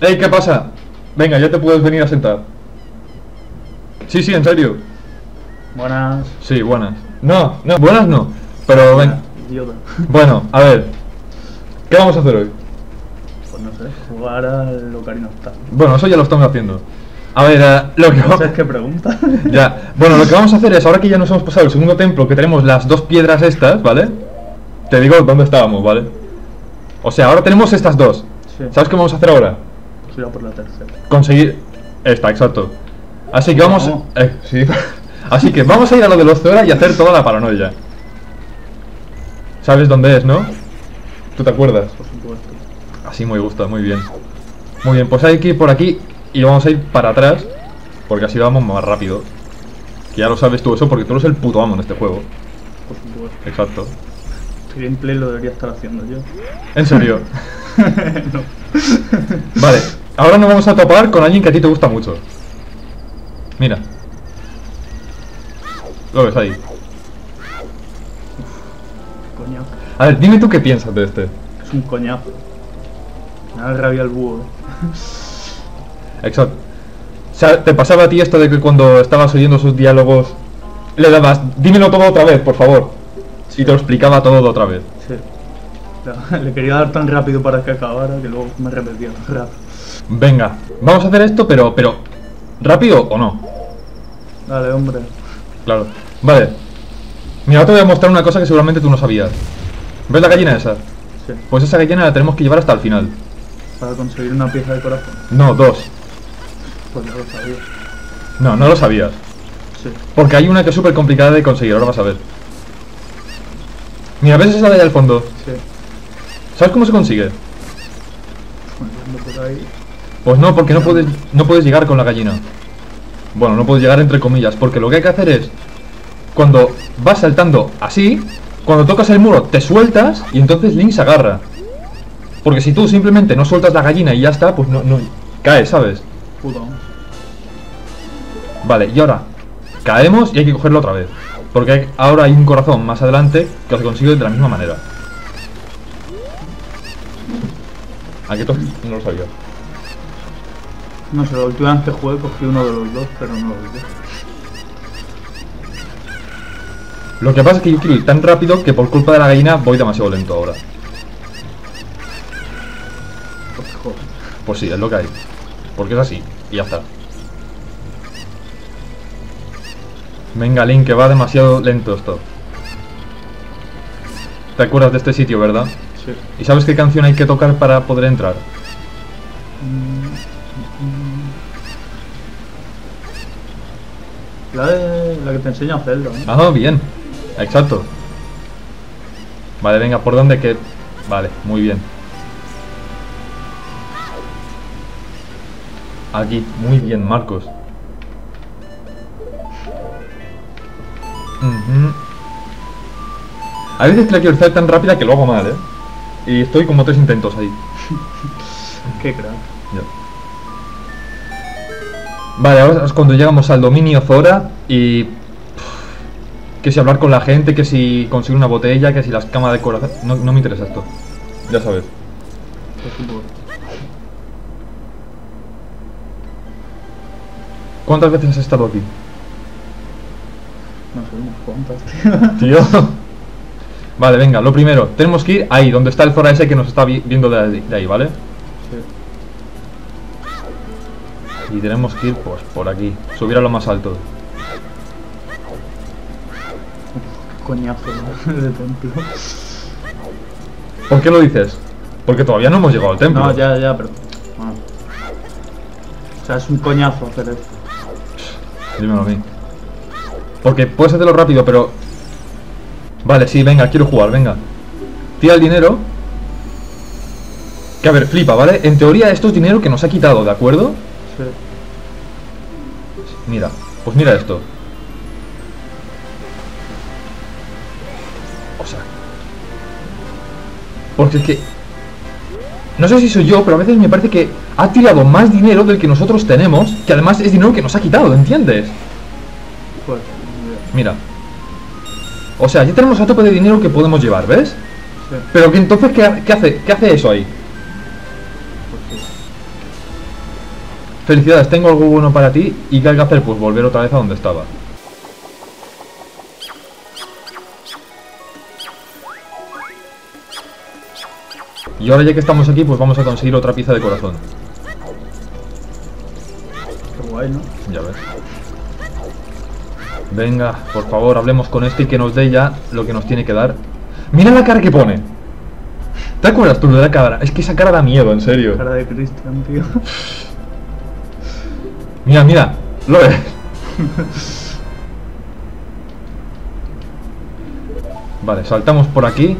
Ey, ¿qué pasa? Venga, ya te puedes venir a sentar. Sí, sí, en serio. Buenas. Sí, buenas. No, no, buenas no. Pero ven. Bueno, a ver. ¿Qué vamos a hacer hoy? Pues no sé, jugar al Ocarina of Time. Bueno, eso ya lo estamos haciendo. A ver, eh, lo que No vamos... sé qué pregunta. Ya, bueno, lo que vamos a hacer es, ahora que ya nos hemos pasado el segundo templo, que tenemos las dos piedras estas, ¿vale? Te digo dónde estábamos, ¿vale? O sea, ahora tenemos estas dos. Sí. ¿Sabes qué vamos a hacer ahora? Por la tercera. Conseguir... Esta, exacto. Así que vamos... Eh, sí. Así que vamos a ir a lo de los Zora y hacer toda la paranoia. ¿Sabes dónde es, no? ¿Tú te acuerdas? Por supuesto. Así me gusta, muy bien. Muy bien, pues hay que ir por aquí y vamos a ir para atrás, porque así vamos más rápido. Que ya lo sabes tú eso, porque tú eres el puto amo en este juego. Por supuesto. Exacto. Este gameplay lo debería estar haciendo yo. En serio. no. vale, ahora nos vamos a topar con alguien que a ti te gusta mucho. Mira. Lo ves ahí. Coñazo. A ver, dime tú qué piensas de este. Es un coñazo. Me da rabia el búho. eh. Exacto. O sea, ¿te pasaba a ti esto de que cuando estabas oyendo sus diálogos le dabas, dímelo todo otra vez, por favor? Y te lo explicaba todo otra vez. Sí. Le quería dar tan rápido para que acabara que luego me repetía tan rápido. Venga, vamos a hacer esto, pero, pero, ¿rápido o no? Dale, hombre. Claro. Vale. Mira, ahora te voy a mostrar una cosa que seguramente tú no sabías. ¿Ves la gallina esa? Sí. Pues esa gallina la tenemos que llevar hasta el final. Para conseguir una pieza de corazón. No, dos. Pues ya lo sabía. No, no lo sabías. Sí. Porque hay una que es súper complicada de conseguir, ahora vas a ver. Mira, ¿ves esa de allá al fondo? Sí. ¿Sabes cómo se consigue? Andando por ahí. Pues no, porque no puedes, no puedes llegar con la gallina. Bueno, no puedes llegar entre comillas, porque lo que hay que hacer es, cuando vas saltando así, cuando tocas el muro te sueltas y entonces Link se agarra. Porque si tú simplemente no sueltas la gallina y ya está, pues no, no caes, ¿sabes? Vale, y ahora caemos y hay que cogerlo otra vez. Porque hay- ahora hay un corazón más adelante que se consigue de la misma manera. Aquí no lo sabía. No sé, la última vez que jugué cogí uno de los dos, pero no lo vi. Lo que pasa es que yo quiero ir tan rápido que por culpa de la gallina voy demasiado lento ahora. Pues sí, es lo que hay. Porque es así. Y ya está. Venga, Link, que va demasiado lento esto. ¿Te acuerdas de este sitio, verdad? Sí. ¿Y sabes qué canción hay que tocar para poder entrar? La, de, la que te enseña a hacerlo. Ah, bien. Exacto. Vale, venga, ¿por dónde que...? Vale, muy bien. Aquí, muy bien, Marcos. A veces que la quiero hacer tan rápida que lo hago mal, ¿eh? Y estoy como tres intentos ahí. Qué crack. Ya. Vale, ahora es cuando llegamos al dominio Zora y... pff, Que si hablar con la gente, que si conseguir una botella, que si las camas de corazón... No, no me interesa esto. Ya sabes. ¿Cuántas veces has estado aquí? No sé, unas cuantas, tío. Tío. Vale, venga, lo primero. Tenemos que ir ahí, donde está el Zora ese que nos está vi- viendo de ahí, de ahí, ¿vale? Sí. Y tenemos que ir, pues, por aquí. Subir a lo más alto. Coñazo ¿no? de templo. ¿Por qué lo dices? Porque todavía no hemos llegado al templo. No, ya, ya, pero. bueno. O sea, es un coñazo hacer esto. Dímelo a mí. Porque puedes hacerlo rápido, pero... Vale, sí, venga, quiero jugar, venga. Tira el dinero. Que a ver, flipa, ¿vale? En teoría esto es dinero que nos ha quitado, ¿de acuerdo? Sí. Mira, pues mira esto. O sea... Porque es que... No sé si soy yo, pero a veces me parece que ha tirado más dinero del que nosotros tenemos, que además es dinero que nos ha quitado, ¿entiendes? Pues, Mira. O sea, ya tenemos a tope de dinero que podemos llevar, ¿ves? sí. Pero que entonces, ¿qué, qué hace, ¿qué hace eso ahí? Felicidades, tengo algo bueno para ti. ¿Y qué hay que hacer? Pues volver otra vez a donde estaba. Y ahora ya que estamos aquí, pues vamos a conseguir otra pieza de corazón. Qué guay, ¿no? Ya ves. Venga, por favor, hablemos con este y que nos dé ya lo que nos tiene que dar. Mira la cara que pone. ¿Te acuerdas tú de la cara? Es que esa cara da miedo, en serio. Cara de Cristian, tío. Mira, mira, lo ves. Vale, saltamos por aquí.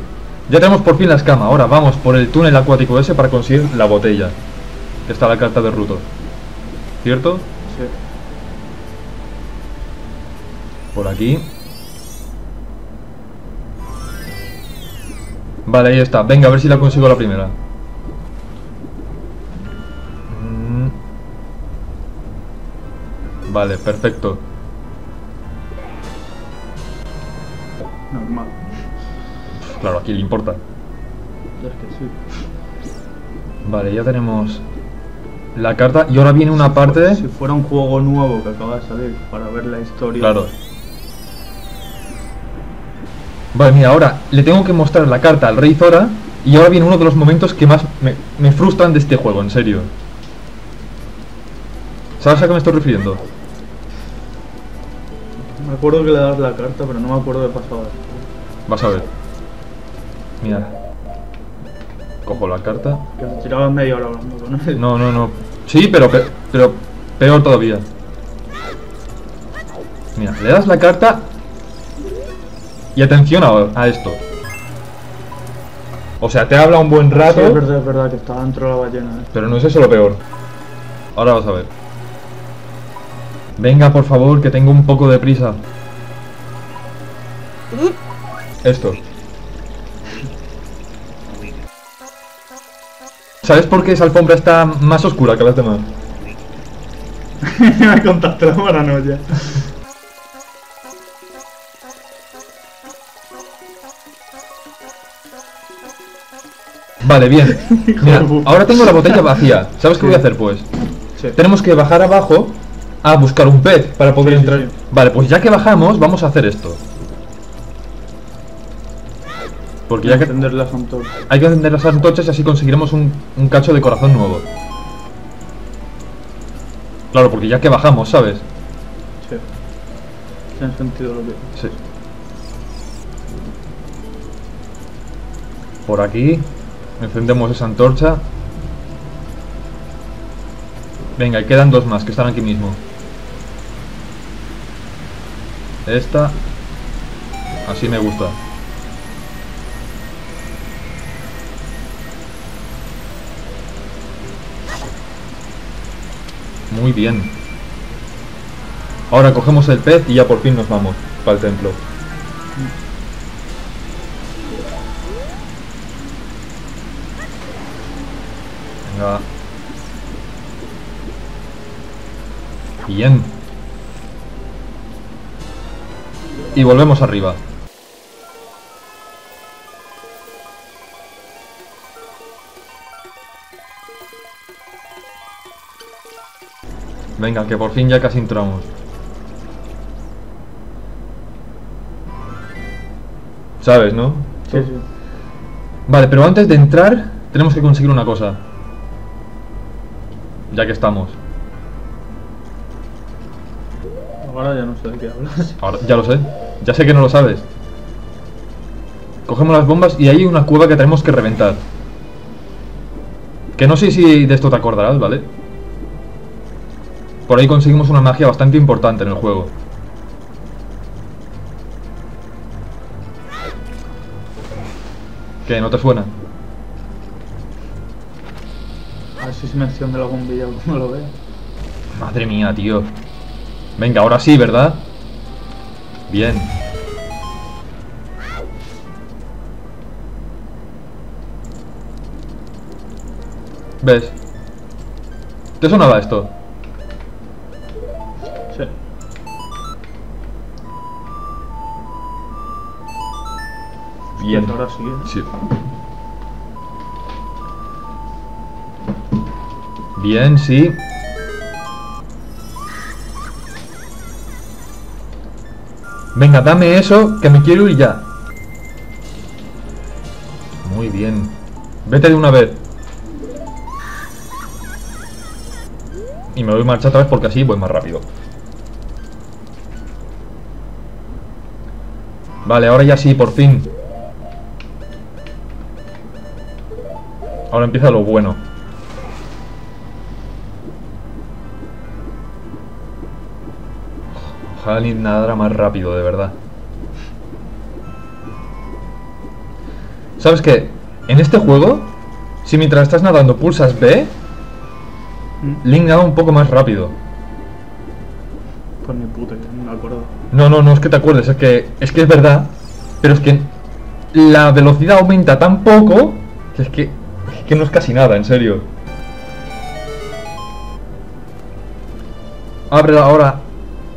Ya tenemos por fin la escama. Ahora vamos por el túnel acuático ese para conseguir la botella. Que está la carta de Ruto. ¿Cierto? Sí. Por aquí. Vale, ahí está. Venga, a ver si la consigo la primera. Vale, perfecto. Normal. Claro, aquí le importa. Ya es que sí. Vale, ya tenemos la carta. Y ahora viene una parte... Si fuera un juego nuevo que acaba de salir para ver la historia. Claro. Vale, mira, ahora le tengo que mostrar la carta al Rey Zora. Y ahora viene uno de los momentos que más me, me frustran de este juego, en serio. ¿Sabes a qué me estoy refiriendo? Me acuerdo que le das la carta, pero no me acuerdo de pasado. Vas a ver. Mira. Cojo la carta. Que se tiraba media hora hablando con él. No, no, no. Sí, pero, pe- pero peor todavía. Mira, le das la carta. Y atención a, a esto. O sea, te habla un buen Sí, rato. es verdad, es verdad que estaba dentro de la ballena. ¿eh? Pero no es eso lo peor. Ahora vas a ver. Venga, por favor, que tengo un poco de prisa. Esto. ¿Sabes por qué esa alfombra está más oscura que las demás? me contaste la paranoia. Vale, bien. Mira, ahora tengo la botella vacía. ¿Sabes qué voy a hacer, pues? Sí. Tenemos que bajar abajo a buscar un pez para poder sí, entrar. sí. Vale, pues ya que bajamos, vamos a hacer esto. Porque ya que Encender las antorchas. hay que encender las antorchas y así conseguiremos un, un cacho de corazón nuevo. Claro, porque ya que bajamos, ¿sabes? Sí. Tiene sentido lo que. Sí. Por aquí encendemos esa antorcha. Venga, y quedan dos más que están aquí mismo. Esta. Así me gusta. Muy bien. Ahora cogemos el pez y ya por fin nos vamos para el templo. Venga. Bien. Y volvemos arriba. Venga, que por fin ya casi entramos. ¿Sabes, no? Sí, sí. Vale, pero antes de entrar tenemos que conseguir una cosa. Ya que estamos. Ahora ya no sé de qué hablas. Ahora, ya lo sé. Ya sé que no lo sabes. Cogemos las bombas y hay una cueva que tenemos que reventar. Que no sé si de esto te acordarás, ¿vale? Por ahí conseguimos una magia bastante importante en el juego. ¿Qué? ¿No te suena? A ver si se menciona la bombilla cuando lo vea. Madre mía, tío. Venga, ahora sí, ¿verdad? Bien. ¿Ves? ¿Te sonaba esto? ahora sí, ¿eh? Sí. Bien, sí. Venga, dame eso, que me quiero ir ya. Muy bien. Vete de una vez. Y me voy a marchar otra vez porque así voy más rápido. Vale, ahora ya sí, por fin. Ahora empieza lo bueno. Ojalá ni nadara más rápido, de verdad. ¿Sabes qué? En este juego, si mientras estás nadando pulsas B. Link nada un poco más rápido. Pues ni puta, no me acuerdo. No, no, no es que te acuerdes, es que es que es verdad, pero es que la velocidad aumenta tan poco que es que, que no es casi nada, en serio. Abre ahora,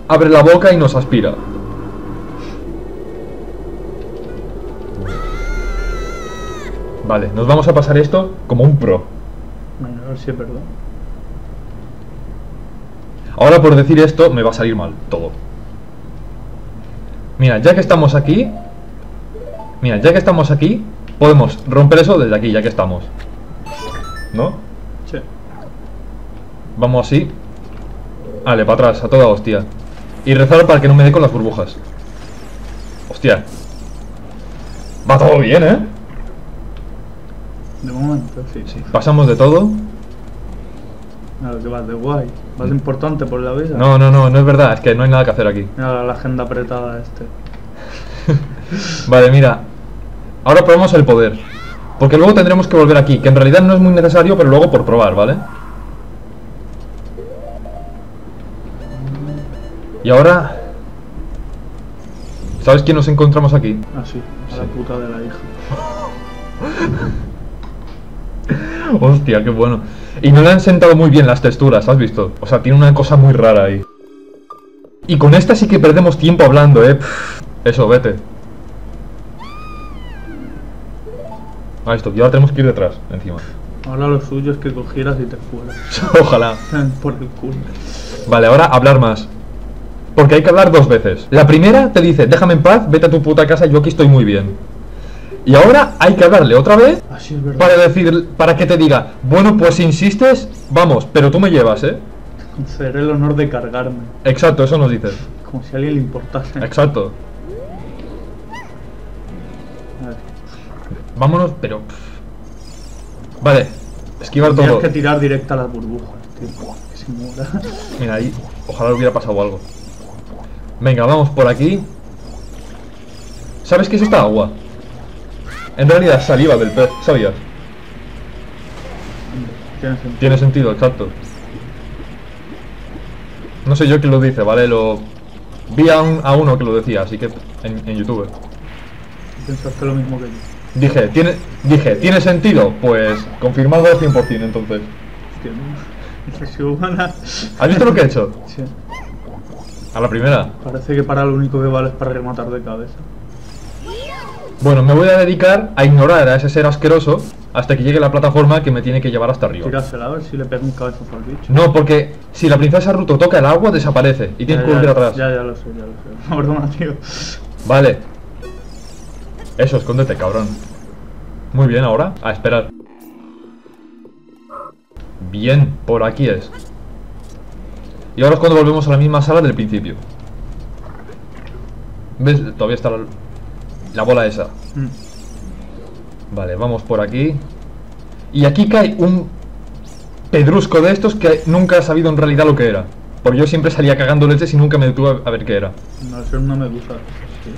abre la boca y nos aspira. Vale, nos vamos a pasar esto como un pro. Ver si es verdad. Ahora por decir esto me va a salir mal todo. Mira, ya que estamos aquí, mira, ya que estamos aquí, podemos romper eso desde aquí, ya que estamos. ¿No? Sí. Vamos así. Vale, para atrás, a toda hostia. Y rezar para que no me dé con las burbujas. Hostia. Va todo bien, ¿eh? De momento, sí, sí. Pasamos de todo. Claro, que vas de guay. Vas importante por la vida. No, no, no, no es verdad, es que no hay nada que hacer aquí. Mira la agenda apretada este. Vale, mira. Ahora probamos el poder. Porque luego tendremos que volver aquí, que en realidad no es muy necesario, pero luego por probar, ¿vale? Y ahora... ¿Sabes quién nos encontramos aquí? Ah, sí, a la puta de la hija. Hostia, qué bueno. Y no le han sentado muy bien las texturas, ¿has visto? O sea, tiene una cosa muy rara ahí. Y con esta sí que perdemos tiempo hablando, ¿eh? Eso, vete. Ah, esto, y ahora tenemos que ir detrás, encima. Ahora lo suyo es que cogieras y te fueras. Ojalá. por el culo. Vale, ahora hablar más. Porque hay que hablar dos veces. La primera te dice, déjame en paz, vete a tu puta casa, yo aquí estoy muy bien. Y ahora hay que hablarle otra vez Así es verdad. para decir, para que te diga, bueno, pues si insistes, vamos, pero tú me llevas, ¿eh? Seré el honor de cargarme. Exacto, eso nos dices. Como si a alguien le importase. Exacto. Vámonos, pero... Vale, esquivar Tienes todo. que tirar directa a las burbujas, tío. Que se muera. Mira, ahí, ojalá hubiera pasado algo. Venga, vamos por aquí. ¿Sabes qué es esta agua? En realidad, saliva del pez, ¿sabías? Tiene sentido. Tiene sentido, exacto. No sé yo quién lo dice, ¿vale? Lo... Vi a, un- a uno que lo decía, así que en, en YouTube. Pensaste lo mismo que yo. Dije, ¿tiene, dije, ¿tiene sentido? Pues confirmado al 100% entonces. ¿Has visto lo que he hecho? Sí. A la primera. Parece que para lo único que vale es para rematar de cabeza. Bueno, me voy a dedicar a ignorar a ese ser asqueroso hasta que llegue la plataforma que me tiene que llevar hasta arriba. Tírasela a ver si le pega un cabezazo al bicho. No, porque si la princesa Ruto toca el agua, desaparece y tienes que volver atrás. Ya, ya lo sé, ya lo sé. Broma, tío. Vale. Eso, escóndete, cabrón. Muy bien, ahora, a esperar. Bien, por aquí es. Y ahora es cuando volvemos a la misma sala del principio. ¿Ves? Todavía está la, la bola esa. Mm. Vale, vamos por aquí. Y aquí cae un pedrusco de estos que nunca he sabido en realidad lo que era. Porque yo siempre salía cagando leches y nunca me detuve a- a ver qué era. No, ser una medusa. Sí.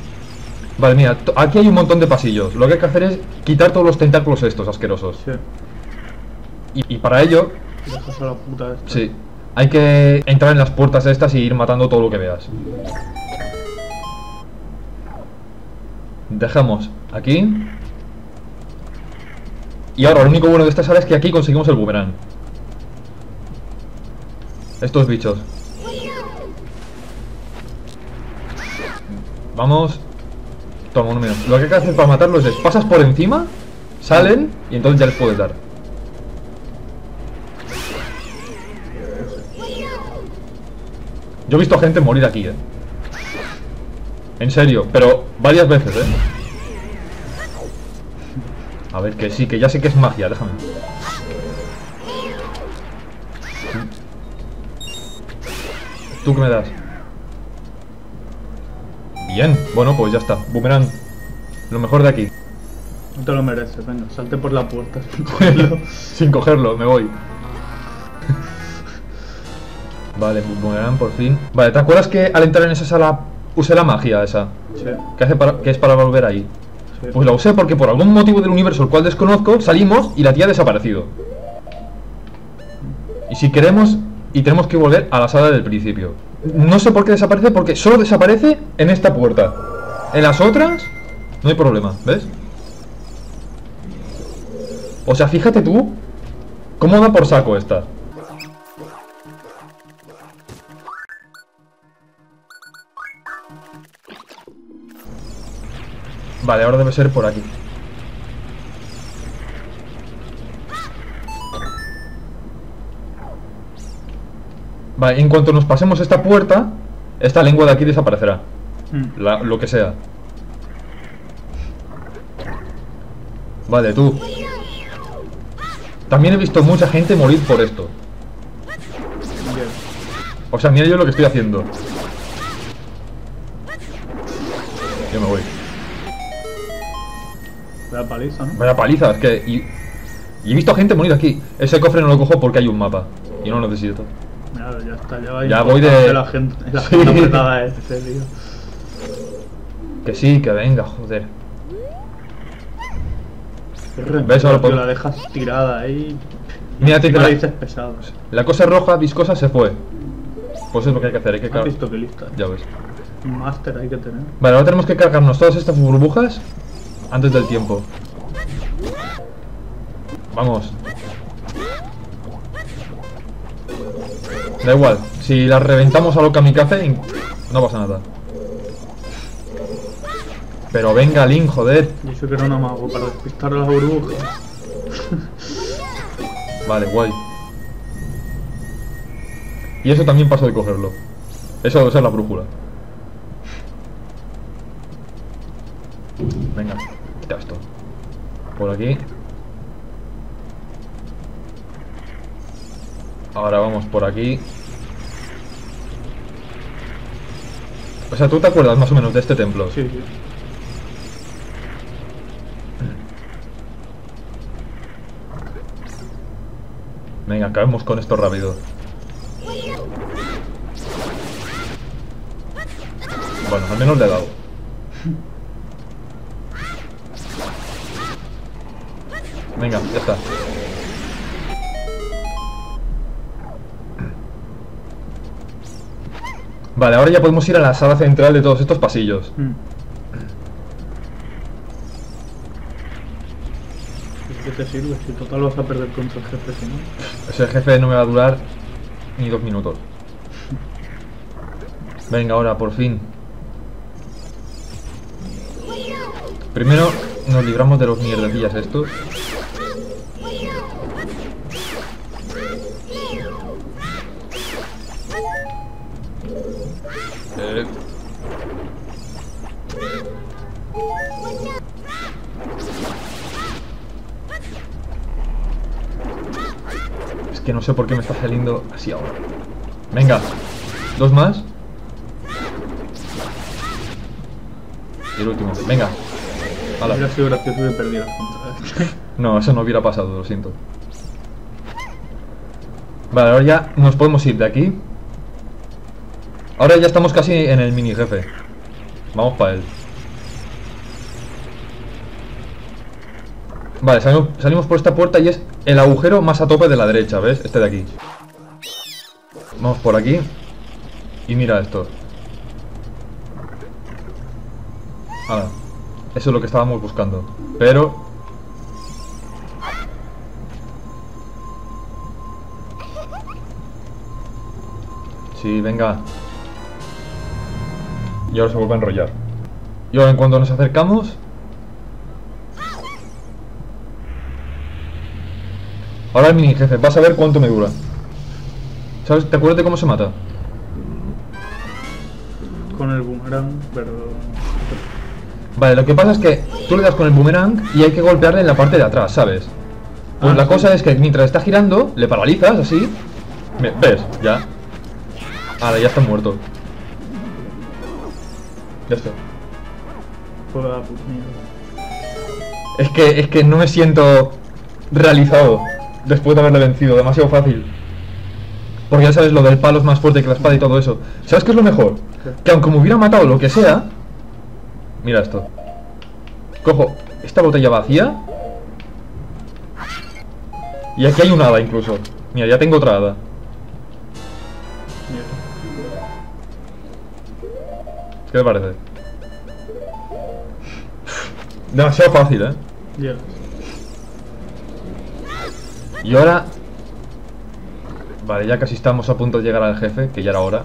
Vale, mira, aquí hay un montón de pasillos. Lo que hay que hacer es quitar todos los tentáculos estos asquerosos. Sí. Y, y para ello, a la puta esta. sí, hay que entrar en las puertas estas y ir matando todo lo que veas. Dejamos aquí. Y ahora, lo único bueno de esta sala es que aquí conseguimos el boomerang. Estos bichos. Vamos. Toma, uno menos. Lo que hay que hacer para matarlos es pasas por encima, salen y entonces ya les puedes dar. Yo he visto gente morir aquí, eh. En serio, pero varias veces, ¿eh? A ver, que sí, que ya sé que es magia, déjame. ¿Tú qué me das? Bien, bueno, pues ya está. Boomerang. Lo mejor de aquí. No te lo mereces, venga, salte por la puerta. Sin cogerlo, me voy. vale, boomerang por fin. Vale, ¿te acuerdas que al entrar en esa sala usé la magia esa? sí, ¿Qué, hace para, que es para volver ahí? sí. Pues la usé porque por algún motivo del universo el cual desconozco, salimos y la tía ha desaparecido. Y si queremos, y tenemos que volver a la sala del principio. No sé por qué desaparece, porque solo desaparece en esta puerta. En las otras, no hay problema, ¿ves? O sea, fíjate tú, cómo da por saco esta. Vale, ahora debe ser por aquí. Vale, en cuanto nos pasemos esta puerta, esta lengua de aquí desaparecerá. Mm. La- lo que sea. Vale, tú. También he visto mucha gente morir por esto. O sea, mira yo lo que estoy haciendo. Yo me voy. Vaya paliza, ¿no? Vaya paliza, es que... Y, y he visto gente morir aquí. Ese cofre no lo cojo porque hay un mapa. Y no lo necesito. Mira, ya está, ya va Ya voy de- La gente, la Sí. gente apretada ese, tío. Que sí, que venga, joder. ¿Ves? Ahora pod- la dejas tirada ahí. Que Encima la, pesados. la cosa roja viscosa se fue. Pues es lo que hay que hacer, hay que ¿Has cargar. visto qué lista? Ya ves. Un máster hay que tener. Vale, ahora tenemos que cargarnos todas estas burbujas antes del tiempo. Vamos. Da igual, si las reventamos a lo kamikaze, no pasa nada. Pero venga, Link, joder. Yo sé que era una mago para despistar a las burbujas. Vale, guay. Y eso también pasó de cogerlo. Eso debe ser la brújula. Venga, quita esto. Por aquí. Ahora vamos por aquí. O sea, ¿tú te acuerdas más o menos de este templo? Sí, sí. Venga, acabemos con esto rápido. Bueno, al menos le he dado. Venga, ya está. Vale, ahora ya podemos ir a la sala central de todos estos pasillos. Mm. ¿Y ¿Qué te sirve? Si total vas a perder contra el jefe, si no. Ese jefe no me va a durar ni dos minutos. Venga, ahora, por fin. Primero nos libramos de los mierdecillas estos. Es que no sé por qué me está saliendo así ahora. Venga, dos más. Y el último, venga. Hala. Hubiera sido gracioso que. No, eso no hubiera pasado, lo siento. Vale, ahora ya nos podemos ir de aquí. Ahora ya estamos casi en el mini jefe. Vamos para él. Vale, salimos, por esta puerta y es el agujero más a tope de la derecha, ¿ves? Este de aquí. Vamos por aquí. Y mira esto. Ahora, eso es lo que estábamos buscando. Pero Sí, venga. Y ahora se vuelve a enrollar. Y ahora en cuanto nos acercamos... Ahora el mini jefe, vas a ver cuánto me dura. ¿Sabes? ¿Te acuerdas de cómo se mata? con el boomerang, pero... Vale, lo que pasa es que tú le das con el boomerang y hay que golpearle en la parte de atrás, ¿sabes? Pues Ah, la sí. cosa es que mientras está girando, le paralizas así. Ve- ¿Ves? Ya. Ahora ya está muerto. Ya está. Pues puta mierda. Es que, es que no me siento realizado después de haberle vencido, demasiado fácil. Porque ya sabes, lo del palo es más fuerte que la espada y todo eso. ¿Sabes qué es lo mejor? Que aunque me hubiera matado lo que sea... Mira esto. Cojo esta botella vacía. Y aquí hay una hada incluso. Mira, ya tengo otra hada. ¿Qué te parece? Demasiado fácil, ¿eh? Y ahora... Vale, ya casi estamos a punto de llegar al jefe, que ya era hora.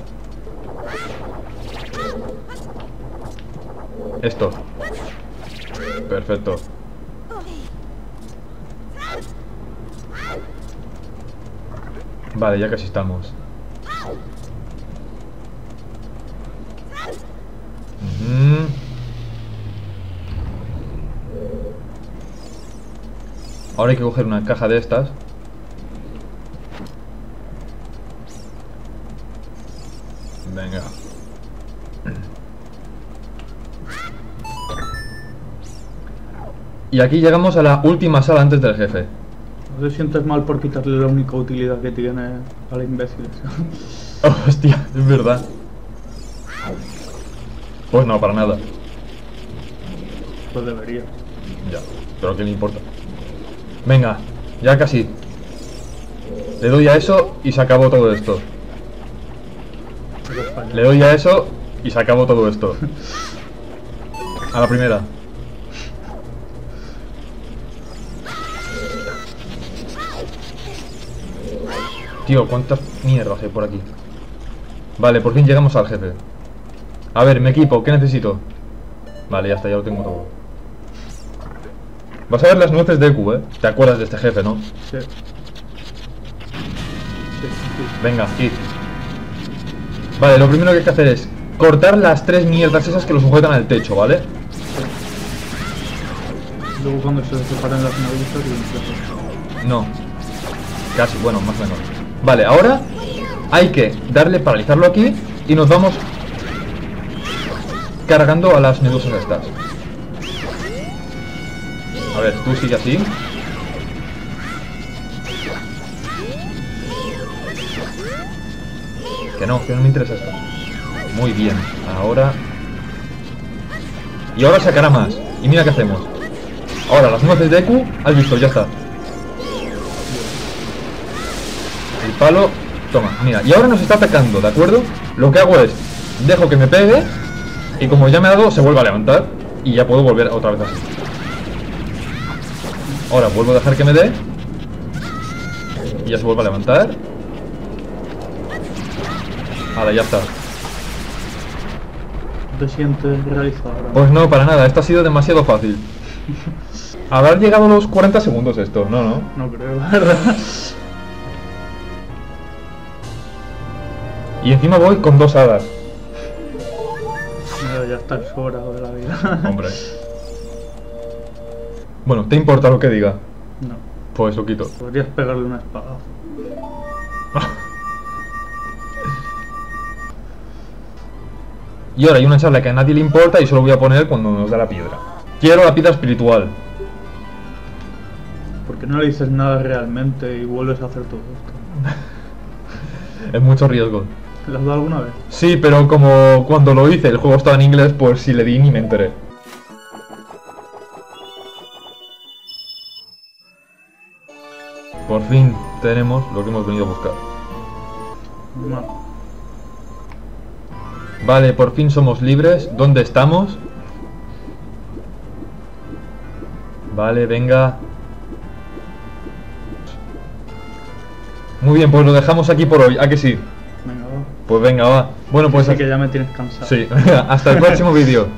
Esto. Perfecto. Vale, ya casi estamos. Ujú. Ahora hay que coger una caja de estas. Venga. Y aquí llegamos a la última sala antes del jefe. No te sientes mal por quitarle la única utilidad que tiene a la imbécil. Oh, hostia, es verdad. Pues no, para nada. pues debería. Ya, pero ¿qué le importa? Venga, ya casi. Le doy a eso y se acabó todo esto. Le doy a eso y se acabó todo esto. A la primera. Tío, cuántas mierdas hay por aquí. Vale, por fin llegamos al jefe. A ver, mi equipo, ¿qué necesito? Vale, ya está, ya lo tengo todo. Vas a ver las nueces de Q, ¿eh? ¿Te acuerdas de este jefe, no? Sí. Venga, aquí. Vale, lo primero que hay que hacer es cortar las tres mierdas esas que lo sujetan al techo, ¿vale? Luego cuando se separan las y. No. Casi, bueno, más o menos. Vale, ahora hay que darle, paralizarlo aquí y nos vamos cargando a las medusas estas. A ver, tú sigue así. Que no, que no me interesa esto. Muy bien, ahora... Y ahora sacará más. Y mira qué hacemos. Ahora, las nueces de Q, has visto, ya está. El palo, toma, mira, y ahora nos está atacando, ¿de acuerdo? Lo que hago es, dejo que me pegue y como ya me ha dado, se vuelve a levantar y ya puedo volver otra vez así. Ahora vuelvo a dejar que me dé y ya se vuelve a levantar. Ahora ya está. ¿Te sientes realizado? Pues no, para nada, esto ha sido demasiado fácil. Habrá llegado los 40 segundos esto, no, no. No creo, la verdad. Y encima voy con dos hadas. Ya está sobrado de la vida. Hombre. Bueno, ¿te importa lo que diga? No. Pues lo quito. Podrías pegarle una espada. Y ahora hay una charla que a nadie le importa y solo voy a poner cuando nos da la piedra. Quiero la piedra espiritual. Porque no le dices nada realmente y vuelves a hacer todo esto. Es mucho riesgo. ¿Le has dado alguna vez? Sí, pero como cuando lo hice el juego estaba en inglés, pues si le di ni me enteré. Por fin tenemos lo que hemos venido a buscar. No. Vale, por fin somos libres. ¿Dónde estamos? Vale, venga. Muy bien, pues lo dejamos aquí por hoy. ¿A que sí? Pues venga, va. Bueno, pues Así que ya me tienes cansado. sí. Hasta el próximo vídeo.